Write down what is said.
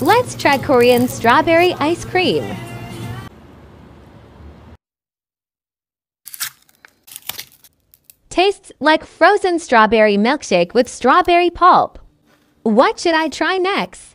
Let's try Korean strawberry ice cream. Tastes like frozen strawberry milkshake with strawberry pulp. What should I try next?